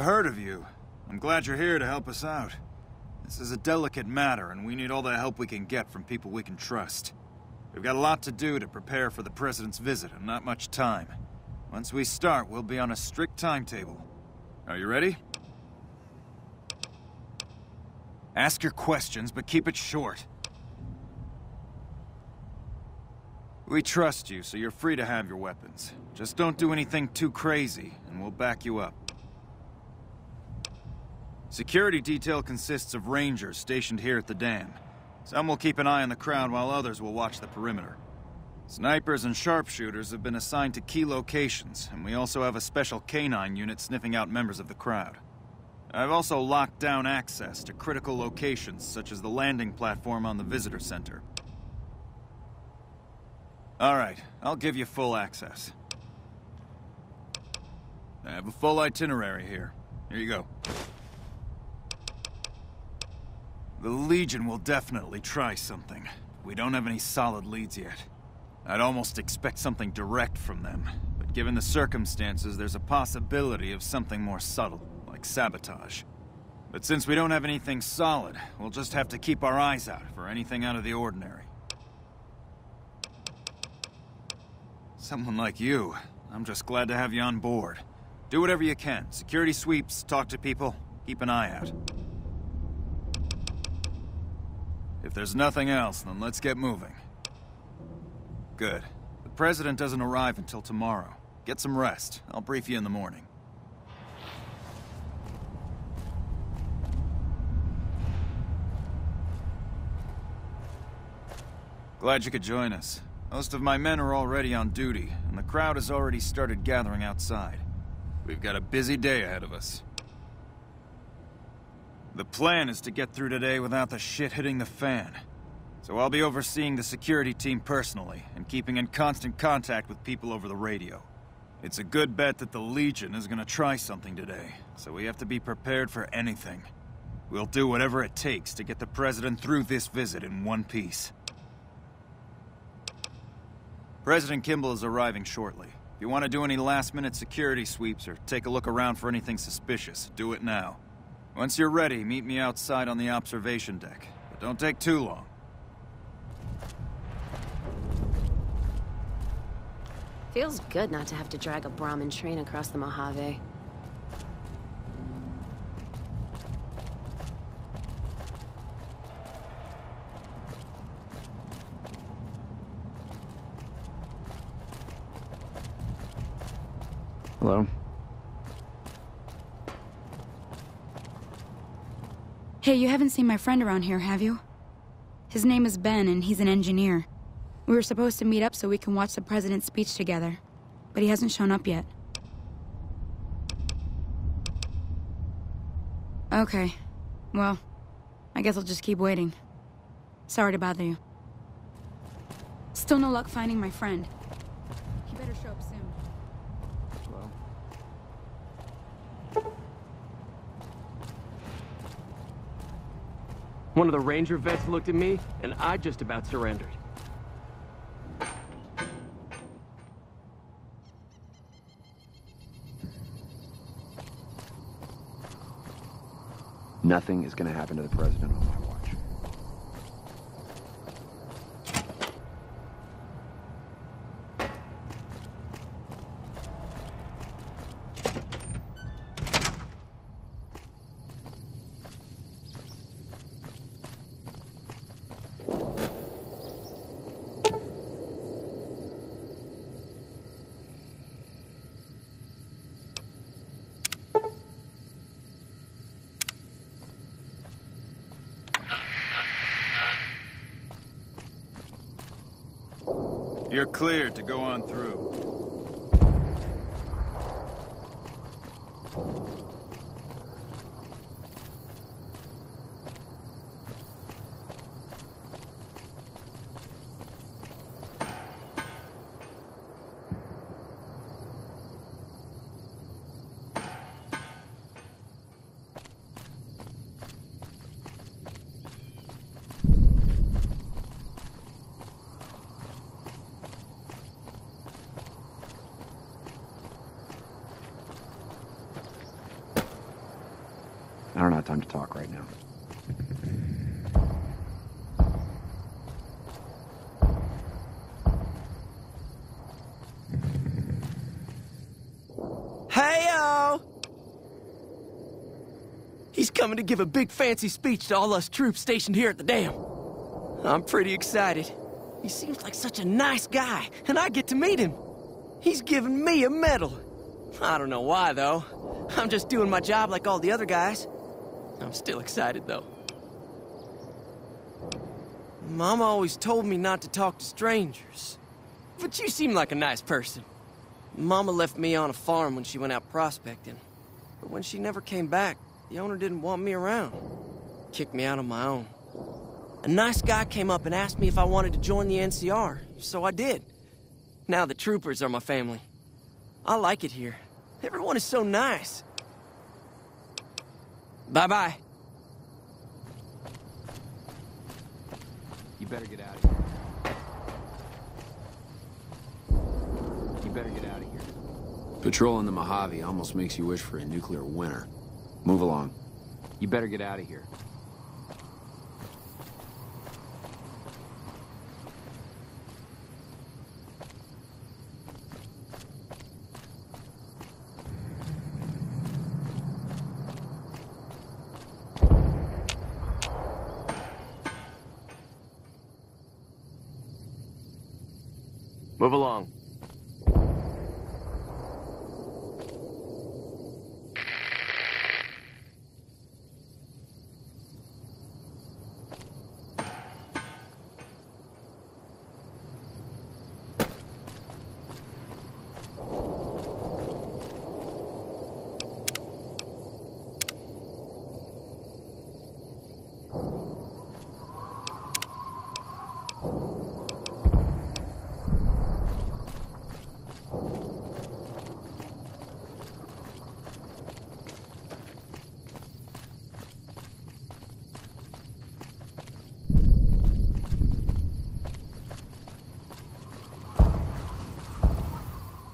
Heard of you. I'm glad you're here to help us out. This is a delicate matter, and we need all the help we can get from people we can trust. We've got a lot to do to prepare for the President's visit, and not much time. Once we start, we'll be on a strict timetable. Are you ready? Ask your questions, but keep it short. We trust you, so you're free to have your weapons. Just don't do anything too crazy, and we'll back you up. Security detail consists of rangers stationed here at the dam. Some will keep an eye on the crowd while others will watch the perimeter. Snipers and sharpshooters have been assigned to key locations, and we also have a special canine unit sniffing out members of the crowd. I've also locked down access to critical locations, such as the landing platform on the visitor center. Alright, I'll give you full access. I have a full itinerary here. Here you go. The Legion will definitely try something. We don't have any solid leads yet. I'd almost expect something direct from them, but given the circumstances, there's a possibility of something more subtle, like sabotage. But since we don't have anything solid, we'll just have to keep our eyes out for anything out of the ordinary. Someone like you, I'm just glad to have you on board. Do whatever you can. Security sweeps, talk to people, keep an eye out. If there's nothing else, then let's get moving. Good. The President doesn't arrive until tomorrow. Get some rest. I'll brief you in the morning. Glad you could join us. Most of my men are already on duty, and the crowd has already started gathering outside. We've got a busy day ahead of us. The plan is to get through today without the shit hitting the fan. So I'll be overseeing the security team personally, and keeping in constant contact with people over the radio. It's a good bet that the Legion is gonna try something today, so we have to be prepared for anything. We'll do whatever it takes to get the President through this visit in one piece. President Kimball is arriving shortly. If you want to do any last-minute security sweeps or take a look around for anything suspicious, do it now. Once you're ready, meet me outside on the observation deck. But don't take too long. Feels good not to have to drag a Brahmin train across the Mojave. Hello? Hey, you haven't seen my friend around here, have you? His name is Ben, and he's an engineer. We were supposed to meet up so we can watch the president's speech together, but he hasn't shown up yet. Okay. Well, I guess I'll just keep waiting. Sorry to bother you. Still no luck finding my friend. He better show up soon. Hello? One of the ranger vets looked at me, and I just about surrendered. Nothing is going to happen to the president You're cleared to go on through. Coming to give a big fancy speech to all us troops stationed here at the dam. I'm pretty excited. He seems like such a nice guy, and I get to meet him. He's giving me a medal. I don't know why, though. I'm just doing my job like all the other guys. I'm still excited, though. Mama always told me not to talk to strangers. But you seem like a nice person. Mama left me on a farm when she went out prospecting. But when she never came back, the owner didn't want me around. Kicked me out on my own. A nice guy came up and asked me if I wanted to join the NCR, so I did. Now the troopers are my family. I like it here. Everyone is so nice. Bye-bye. You better get out of here. You better get out of here. Patrolling the Mojave almost makes you wish for a nuclear winter. Move along. You better get out of here.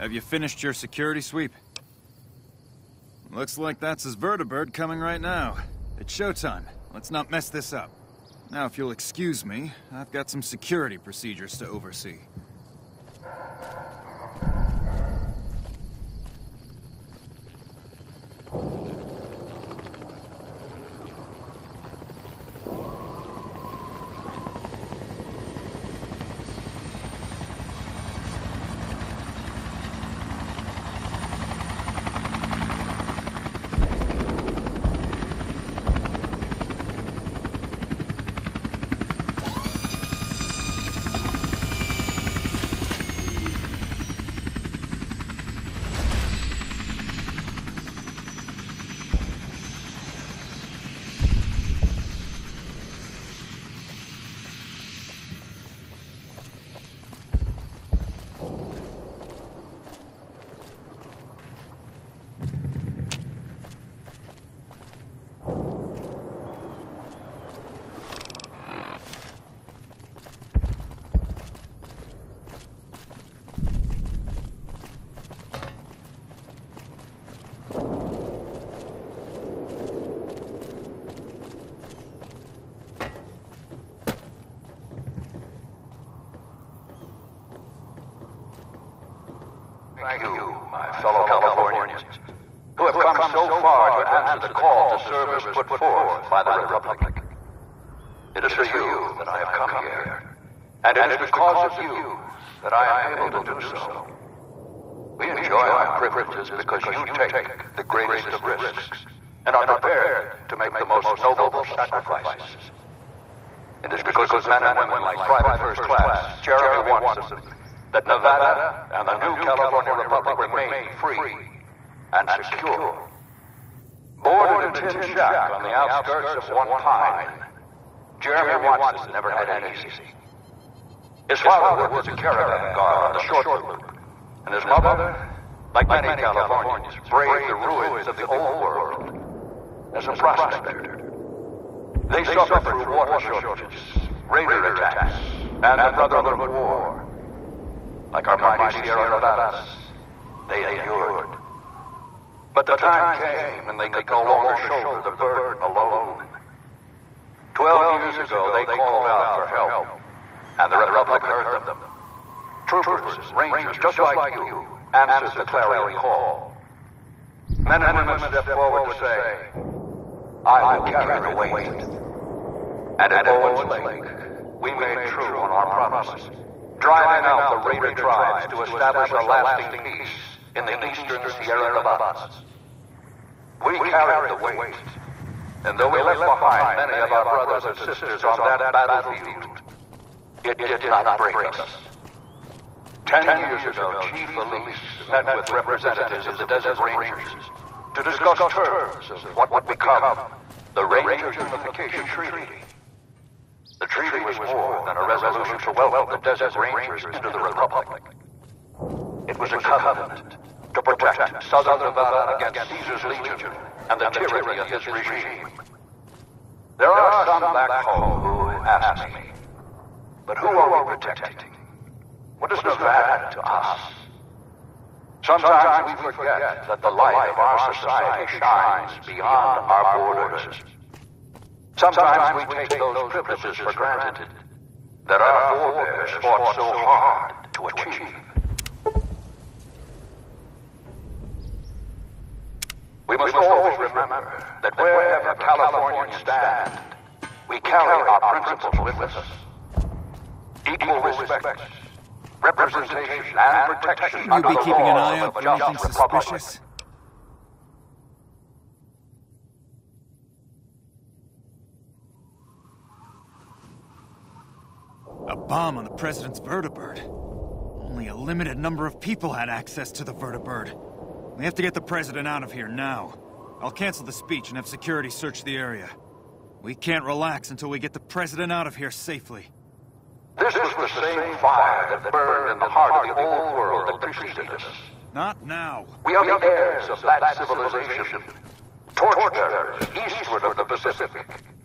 Have you finished your security sweep? Looks like that's his vertibird coming right now. It's showtime. Let's not mess this up. Now, if you'll excuse me, I've got some security procedures to oversee. Thank you, my fellow Californians, who have come so far to answer the call to service put forth by the Republic. It is for you that I have come here, and it is because of you that I am able to do so. We enjoy our privileges because you take the greatest of risks and are prepared to make the most noble sacrifices. It is because of men and women like Private First Class Jeremy Watson that Nevada and the new California Republic remain free and secure. In a tin shack on the outskirts of Lone Pine, Jeremy Watson never had it easy. His father worked as a caravan guard on the short loop, and his mother, like many Californians, braved the ruins of the old world as a prospector. They suffered through water shortages, raider attacks, and the Brotherhood War. Like our mighty Sierra Nevadas, they endured. But the time came when they could no longer shoulder the burden alone. Twelve years ago, they called out for help, and the Republic heard them. Troopers, rangers, just like you, answered the clarion call. Men and women stepped forward to say, I will carry the weight. And at Owens Lake, we made true on our promise, driving out the raider tribes to establish a lasting peace in the eastern Sierra Nevadas. We carried the weight, and though we left behind many of our brothers and sisters on that battlefield, it did not break us. Ten years ago, Chief Elise met with representatives of the Desert Rangers to discuss terms of what would become the Rangers Unification Treaty. The treaty was more than a resolution to welcome the Desert Rangers into the Republic. It was a covenant to protect Southern Nevada against Caesar's Legion and the tyranny of his regime. There are some back home who ask me, but who are we protecting? What does Nevada to us? Sometimes we forget that the light of our society shines beyond our borders. Sometimes we take those privileges for granted that our forebears fought so hard to achieve. We must always remember that wherever Californians stand, we carry our principles with us. Equal respect, representation, and protection You under be the keeping an laws eye of out a for anything just republic. suspicious? A bomb on the president's vertibird. Only a limited number of people had access to the vertibird. We have to get the president out of here now. I'll cancel the speech and have security search the area. We can't relax until we get the president out of here safely. This was the same fire that burned in the heart of the old world that preceded us. Not now. We are the heirs of that civilization. Torchbearers eastward of the Pacific,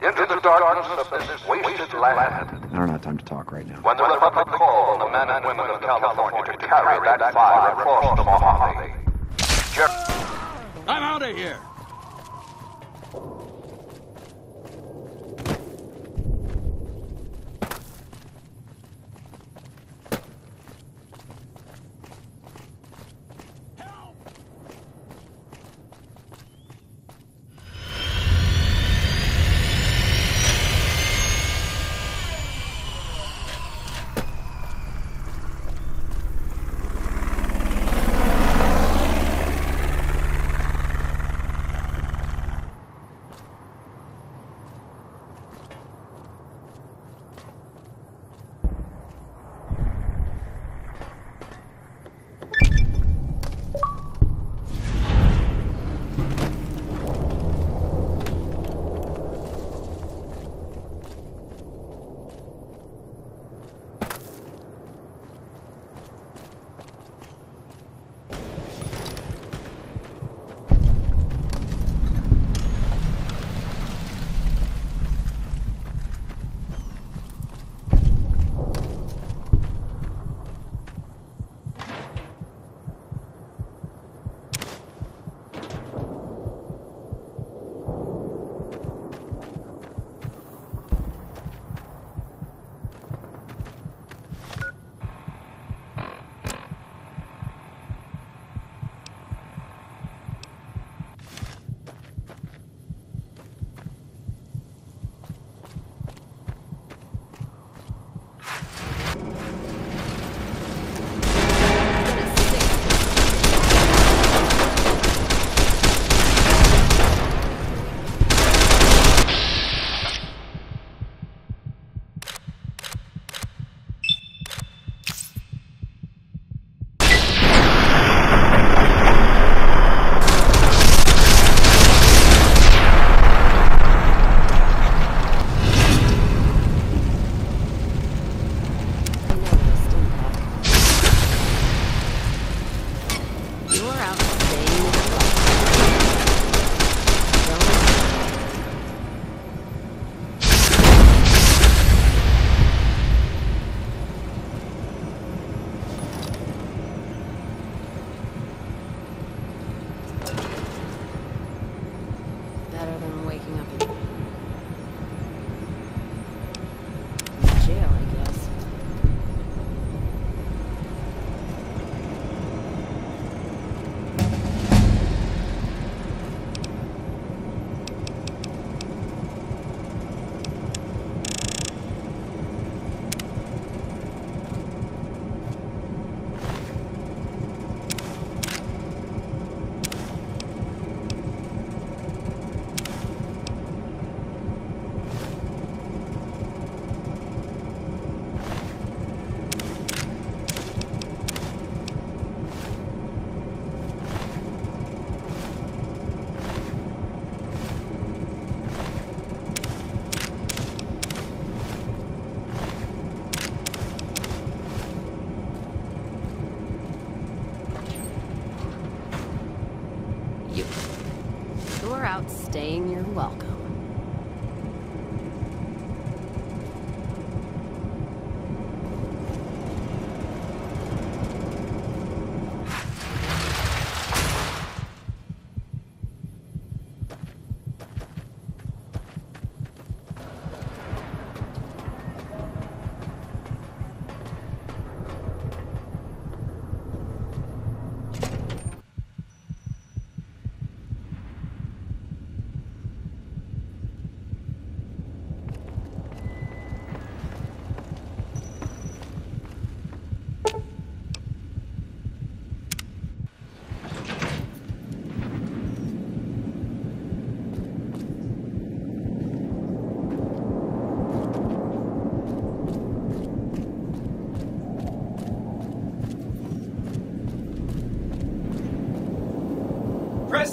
into the darkness of this wasted land. I don't have time to talk right now. When the Republic called on the men and women of California to carry that fire across the Mojave, Jer- I'm out of here!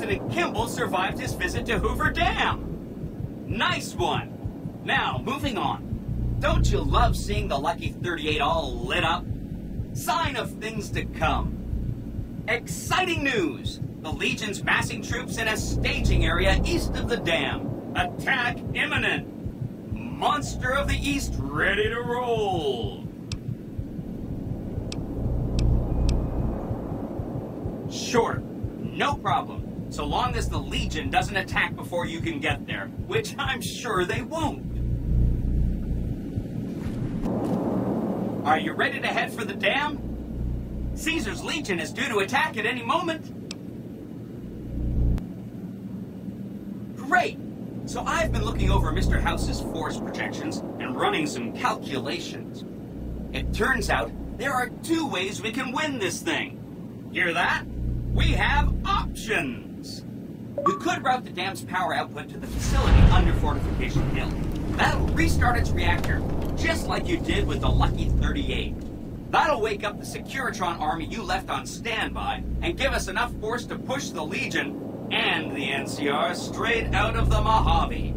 President Kimball survived his visit to Hoover Dam. Nice one. Now, moving on. Don't you love seeing the Lucky 38 all lit up? Sign of things to come. Exciting news! The Legion's massing troops in a staging area east of the dam. Attack imminent. Monster of the East ready to roll. Sure, no problem. So long as the Legion doesn't attack before you can get there, which I'm sure they won't. Are you ready to head for the dam? Caesar's Legion is due to attack at any moment. Great! So I've been looking over Mr. House's force projections and running some calculations. It turns out there are two ways we can win this thing. Hear that? We have options. We could route the dam's power output to the facility under Fortification Hill. That'll restart its reactor, just like you did with the Lucky 38. That'll wake up the Securitron army you left on standby and give us enough force to push the Legion and the NCR straight out of the Mojave.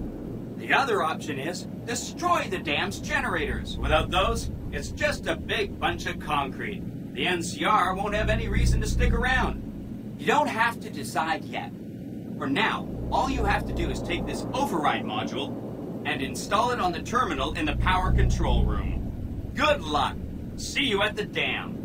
The other option is destroy the dam's generators. Without those, it's just a big bunch of concrete. The NCR won't have any reason to stick around. You don't have to decide yet. For now, all you have to do is take this override module and install it on the terminal in the power control room. Good luck. See you at the dam.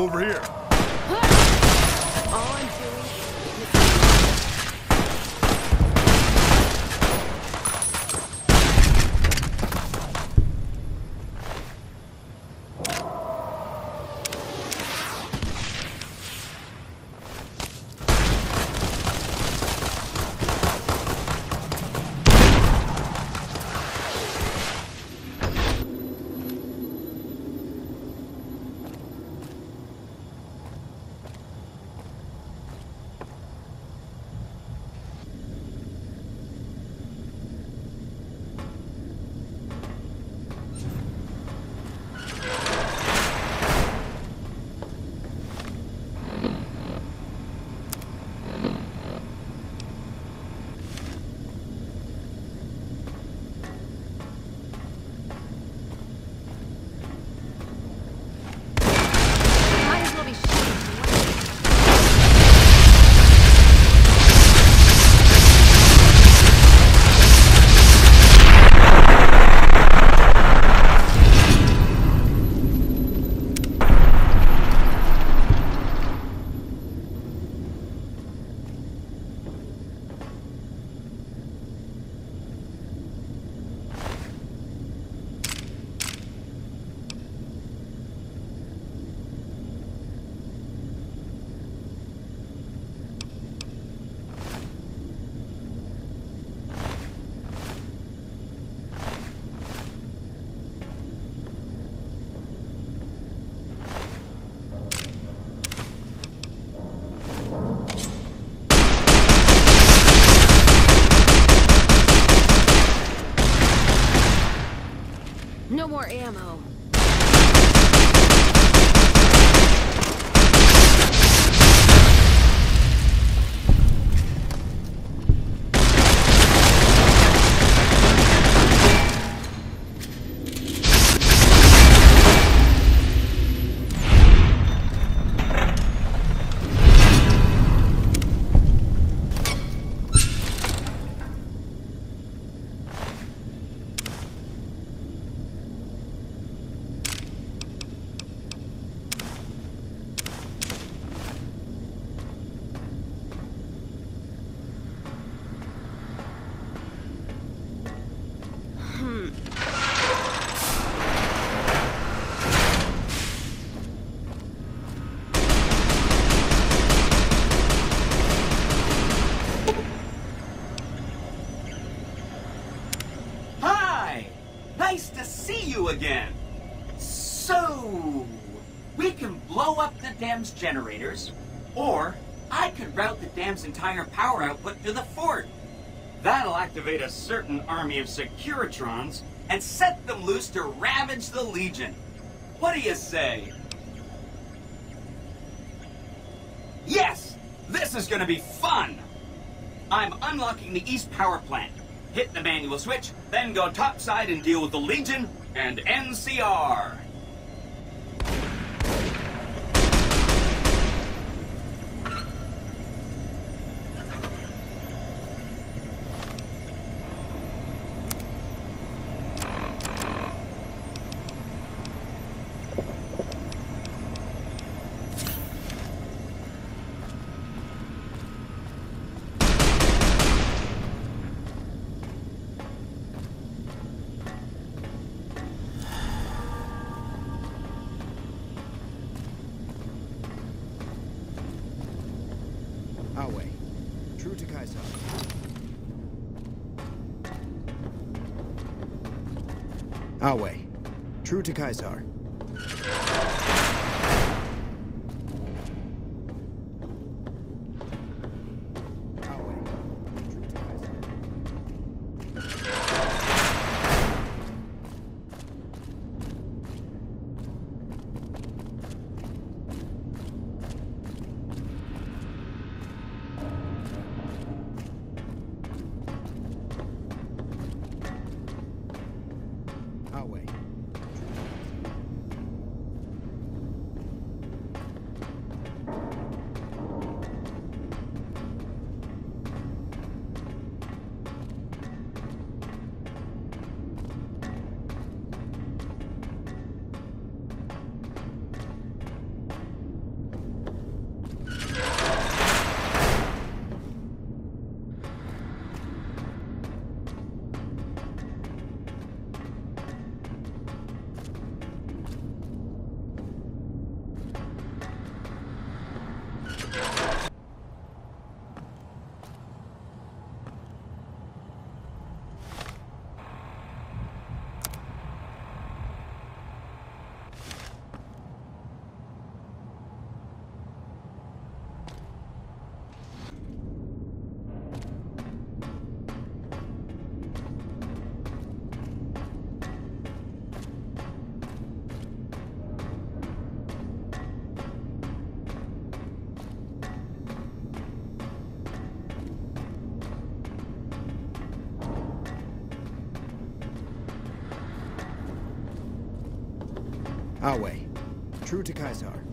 Over here. All I'm doing Might as well be shooting for one. No more ammo. Generators, or I could route the dam's entire power output to the fort. That'll activate a certain army of Securitrons and set them loose to ravage the Legion. What do you say? Yes! This is gonna be fun! I'm unlocking the East Power Plant. Hit the manual switch, then go topside and deal with the Legion and NCR. Ave. True to Caesar. Ave. True to Caesar. True to Caesar.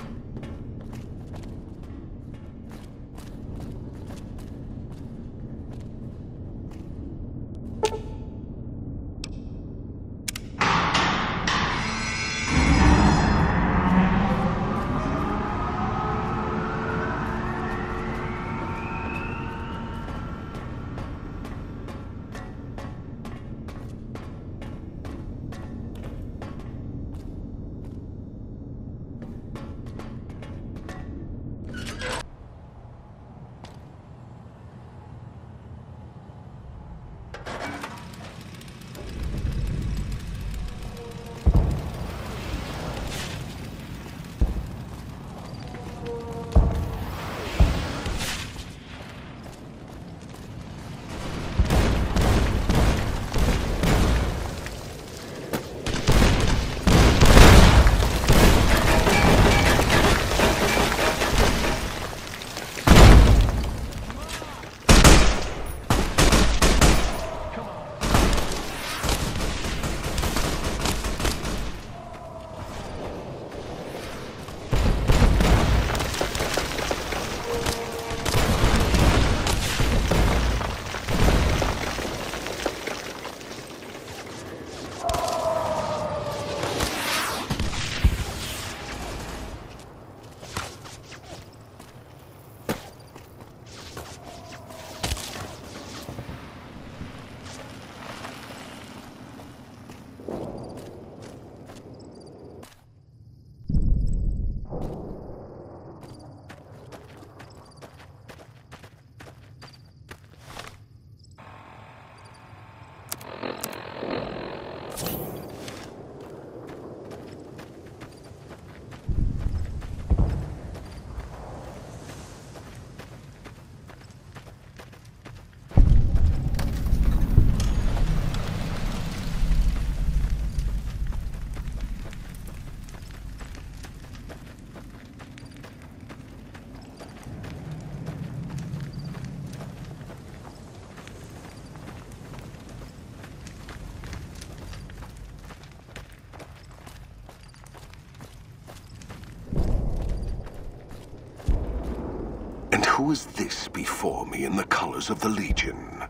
Who is this before me in the colors of the Legion?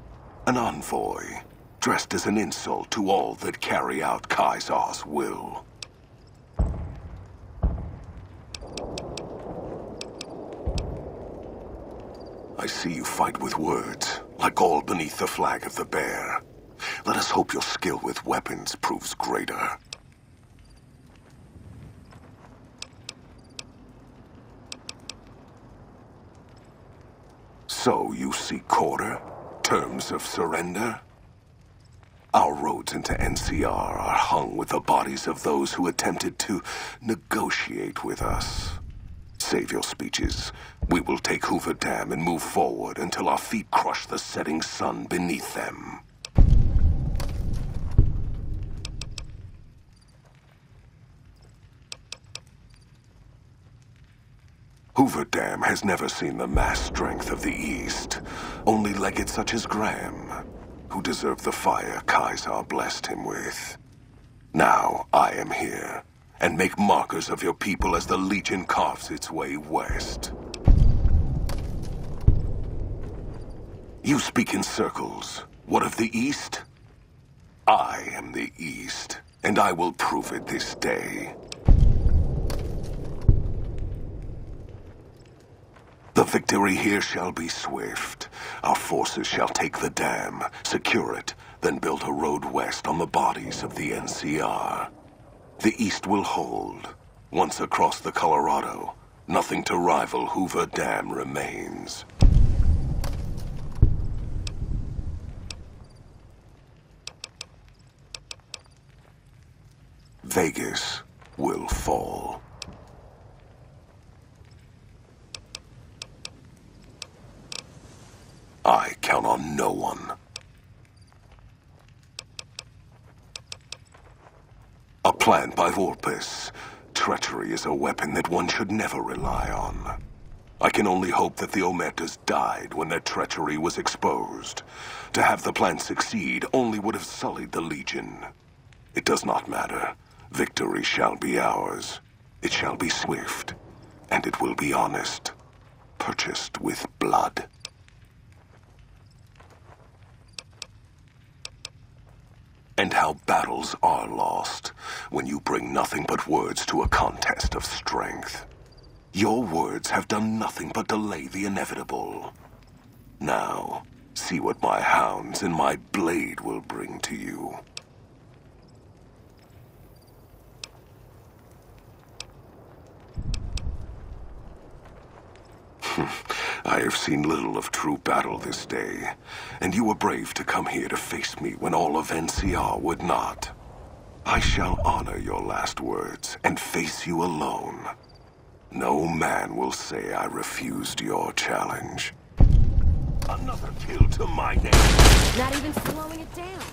An envoy, dressed as an insult to all that carry out Caesar's will. I see you fight with words, like all beneath the flag of the bear. Let us hope your skill with weapons proves greater. So you seek quarter? Terms of surrender? Our roads into NCR are hung with the bodies of those who attempted to negotiate with us. Save your speeches. We will take Hoover Dam and move forward until our feet crush the setting sun beneath them. Hoover Dam has never seen the mass strength of the East. Only legates such as Graham, who deserve the fire Caesar blessed him with. Now I am here, and make markers of your people as the Legion carves its way west. You speak in circles. What of the East? I am the East, and I will prove it this day. Victory here shall be swift. Our forces shall take the dam, secure it, then build a road west on the bodies of the NCR. The East will hold. Once across the Colorado, nothing to rival Hoover Dam remains. Vegas will fall. I count on no one. A plan by Vulpes. Treachery is a weapon that one should never rely on. I can only hope that the Omertas died when their treachery was exposed. To have the plan succeed only would have sullied the Legion. It does not matter. victory shall be ours. It shall be swift, and it will be honest, purchased with blood. And how battles are lost when you bring nothing but words to a contest of strength. Your words have done nothing but delay the inevitable. Now, see what my hounds and my blade will bring to you. I have seen little of true battle this day, and you were brave to come here to face me when all of NCR would not. I shall honor your last words and face you alone. No man will say I refused your challenge. Another kill to my name. Not even slowing it down.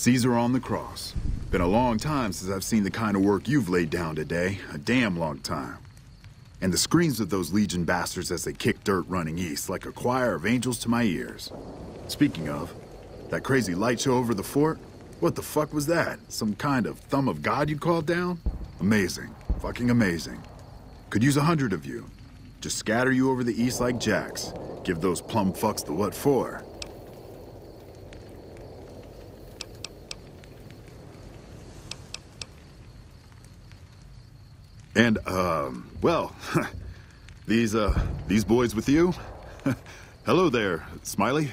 Caesar on the cross. Been a long time since I've seen the kind of work you've laid down today. A damn long time. And the screams of those Legion bastards as they kick dirt running east like a choir of angels to my ears. Speaking of, that crazy light show over the fort? What the fuck was that? Some kind of thumb of God you called down? Amazing. Fucking amazing. Could use a hundred of you. Just scatter you over the east like jacks. Give those plum fucks the what for. And, um, well, these, uh, these boys with you? Hello there, Smiley.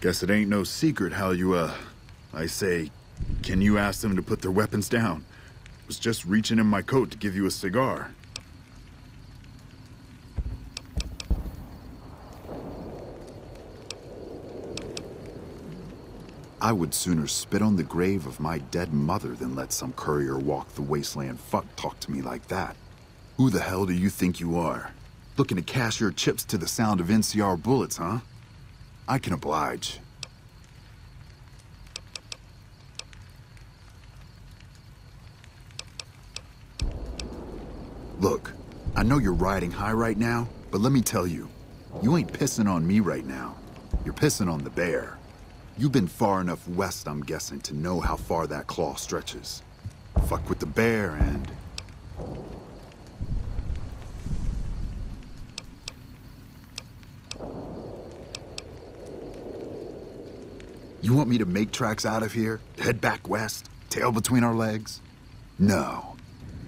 Guess it ain't no secret how you, uh, I say, can you ask them to put their weapons down? Was just reaching in my coat to give you a cigar. I would sooner spit on the grave of my dead mother than let some courier walk the wasteland fuck talk to me like that. Who the hell do you think you are? Looking to cash your chips to the sound of NCR bullets, huh? I can oblige. Look, I know you're riding high right now, but let me tell you, you ain't pissing on me right now. You're pissing on the bear. You've been far enough west, I'm guessing, to know how far that claw stretches. Fuck with the bear and... You want me to make tracks out of here? Head back west? Tail between our legs? No.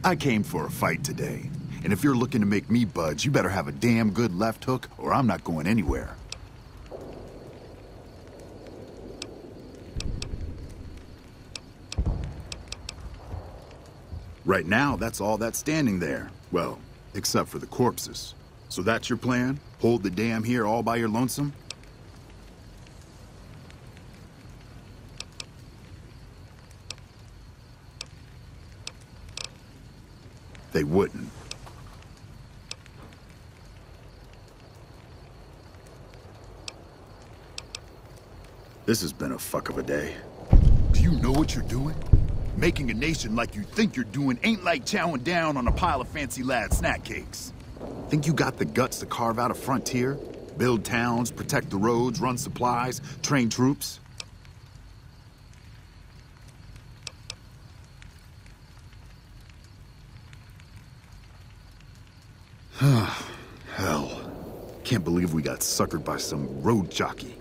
I came for a fight today. And if you're looking to make me budge, you better have a damn good left hook, or I'm not going anywhere. Right now, that's all that's standing there. Well, except for the corpses. So that's your plan? Hold the dam here all by your lonesome? They wouldn't. This has been a fuck of a day. Do you know what you're doing? Making a nation like you think you're doing ain't like chowing down on a pile of fancy lad snack cakes. Think you got the guts to carve out a frontier? Build towns, protect the roads, run supplies, train troops? Huh. Hell. Can't believe we got suckered by some road jockey.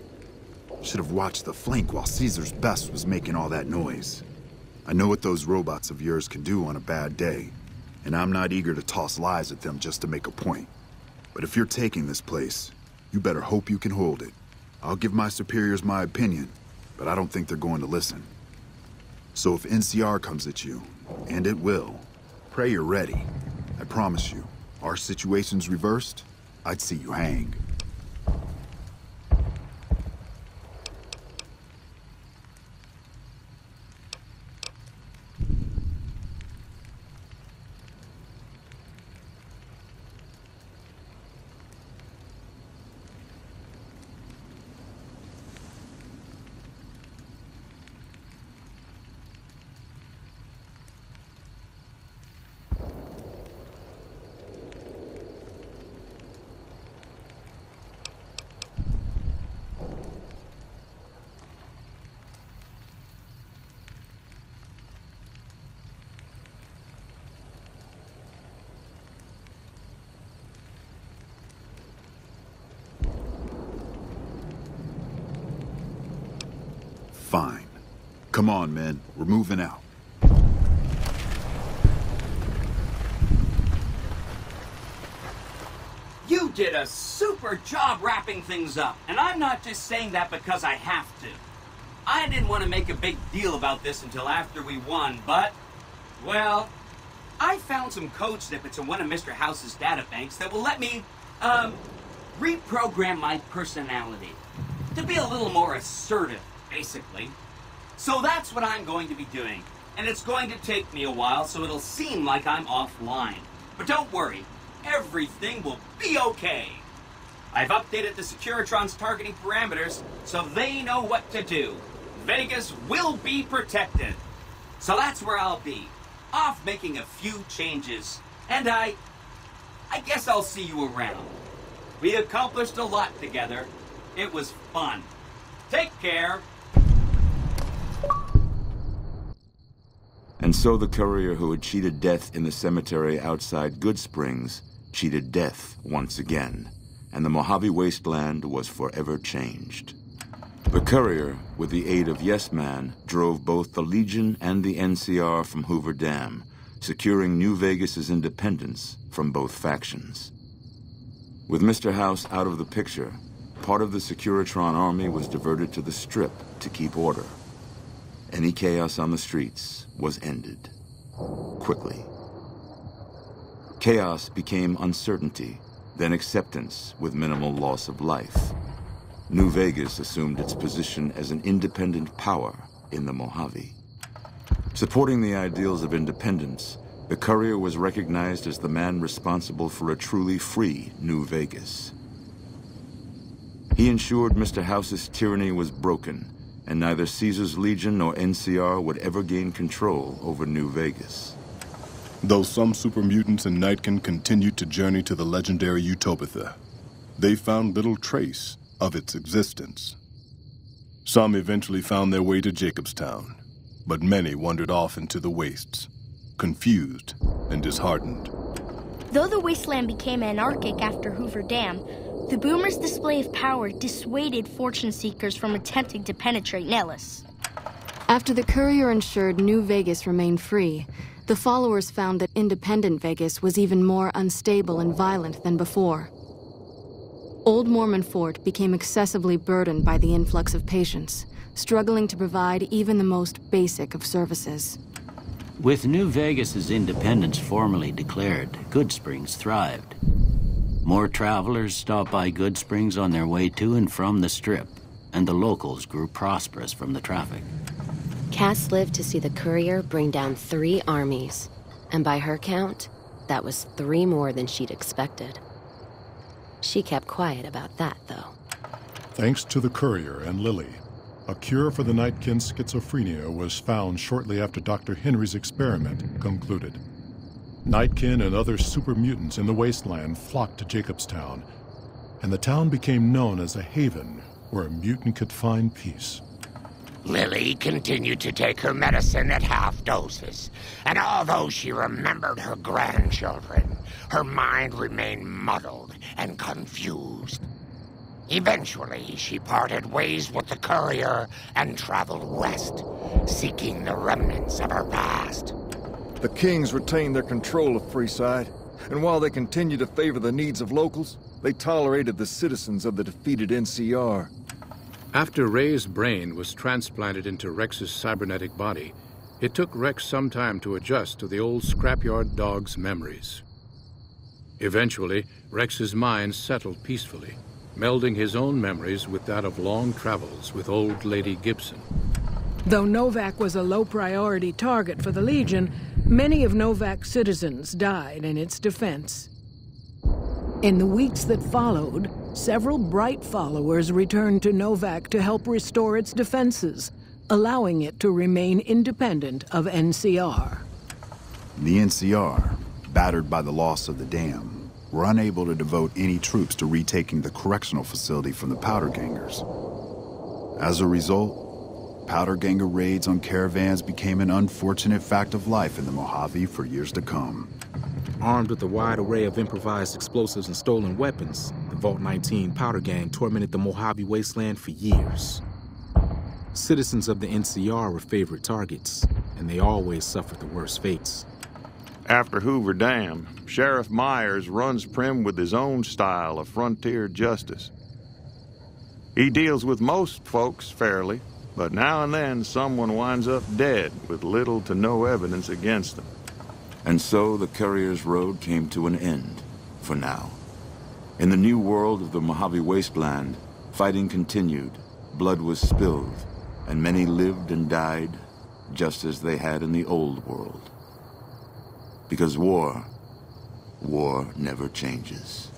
Should have watched the flank while Caesar's best was making all that noise. I know what those robots of yours can do on a bad day, and I'm not eager to toss lies at them just to make a point. But if you're taking this place, you better hope you can hold it. I'll give my superiors my opinion, but I don't think they're going to listen. So if NCR comes at you, and it will, pray you're ready. I promise you, our situation's reversed, I'd see you hang. Fine. Come on, men. We're moving out. You did a super job wrapping things up, and I'm not just saying that because I have to. I didn't want to make a big deal about this until after we won, but, well, I found some code snippets in one of Mr. House's databanks that will let me, um, reprogram my personality to be a little more assertive, basically. So that's what I'm going to be doing, and it's going to take me a while, so it'll seem like I'm offline. But don't worry, everything will be okay. I've updated the Securitron's targeting parameters so they know what to do. Vegas will be protected. So that's where I'll be, off making a few changes. And I. I guess I'll see you around. We accomplished a lot together. It was fun. Take care. And so the courier who had cheated death in the cemetery outside Goodsprings cheated death once again, and the Mojave Wasteland was forever changed. The courier, with the aid of Yes Man, drove both the Legion and the NCR from Hoover Dam, securing New Vegas's independence from both factions. With Mr. House out of the picture, part of the Securitron army was diverted to the Strip to keep order. Any chaos on the streets was ended. Quickly. Chaos became uncertainty, then acceptance with minimal loss of life. New Vegas assumed its position as an independent power in the Mojave. Supporting the ideals of independence, the courier was recognized as the man responsible for a truly free New Vegas. He ensured Mr. House's tyranny was broken, and neither Caesar's Legion nor NCR would ever gain control over New Vegas. Though some super mutants in Nightkin continued to journey to the legendary Utopia, they found little trace of its existence. Some eventually found their way to Jacobstown, but many wandered off into the wastes, confused and disheartened. Though the wasteland became anarchic after Hoover Dam, the Boomers' display of power dissuaded fortune seekers from attempting to penetrate Nellis. After the courier ensured New Vegas remained free, the followers found that independent Vegas was even more unstable and violent than before. Old Mormon Fort became excessively burdened by the influx of patients, struggling to provide even the most basic of services. With New Vegas's independence formally declared, Goodsprings thrived. More travelers stopped by Goodsprings on their way to and from the Strip, and the locals grew prosperous from the traffic. Cass lived to see the courier bring down three armies, and by her count, That was three more than she'd expected. She kept quiet about that, though. Thanks to the courier and Lily, a cure for the Nightkin's schizophrenia was found shortly after Dr. Henry's experiment concluded. Nightkin and other super mutants in the wasteland flocked to Jacobstown, and the town became known as a haven where a mutant could find peace. Lily continued to take her medicine at half doses, and although she remembered her grandchildren, her mind remained muddled and confused. Eventually, she parted ways with the courier and traveled west, seeking the remnants of her past. The Kings retained their control of Freeside, and while they continued to favor the needs of locals, they tolerated the citizens of the defeated NCR. After Rey's brain was transplanted into Rex's cybernetic body, it took Rex some time to adjust to the old scrapyard dog's memories. Eventually, Rex's mind settled peacefully, melding his own memories with that of long travels with old Lady Gibson. Though Novac was a low-priority target for the Legion, many of Novac's citizens died in its defense. In the weeks that followed, several bright followers returned to Novac to help restore its defenses, allowing it to remain independent of NCR. The NCR, battered by the loss of the dam, were unable to devote any troops to retaking the correctional facility from the Powder Gangers. As a result, Powder Ganger raids on caravans became an unfortunate fact of life in the Mojave for years to come. Armed with a wide array of improvised explosives and stolen weapons, the Vault 19 Powder Gang tormented the Mojave wasteland for years. Citizens of the NCR were favorite targets, and they always suffered the worst fates. After Hoover Dam, Sheriff Meyers runs Primm with his own style of frontier justice. He deals with most folks fairly, but now and then someone winds up dead with little to no evidence against them. And so the Courier's Road came to an end, for now. In the new world of the Mojave Wasteland, fighting continued, blood was spilled, and many lived and died just as they had in the old world. Because war, war never changes.